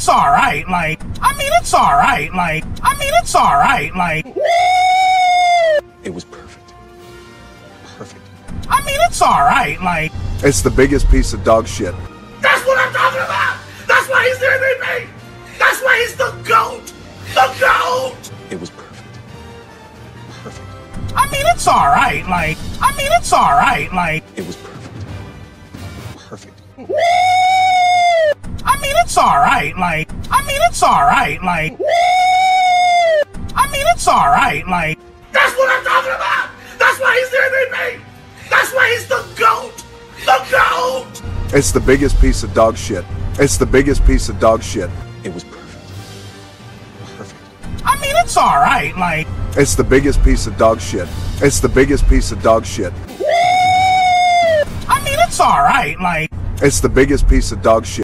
it's alright. Like, I mean, it's alright. Like, I mean, it's alright. Like, It was perfect. Perfect. I mean, it's alright. Like, It's the biggest piece of dog shit. that's what I'm talking about. That's why he's the MVP. That's why he's the GOAT. The GOAT. It was perfect. Perfect. I mean, it's alright. Like, I mean, it's alright. Like, It was perfect. Perfect. I mean, it's alright. Like, I mean, it's alright. Like, I mean, it's alright. Like, that's what I'm talking about. That's why he's the MVP. That's why he's the GOAT. The GOAT. It's the biggest piece of dog shit. It's the biggest piece of dog shit. It was perfect. Perfect. I mean, it's alright. Like, It's the biggest piece of dog shit. It's the biggest piece of dog shit. I mean, it's alright. Like, It's the biggest piece of dog shit.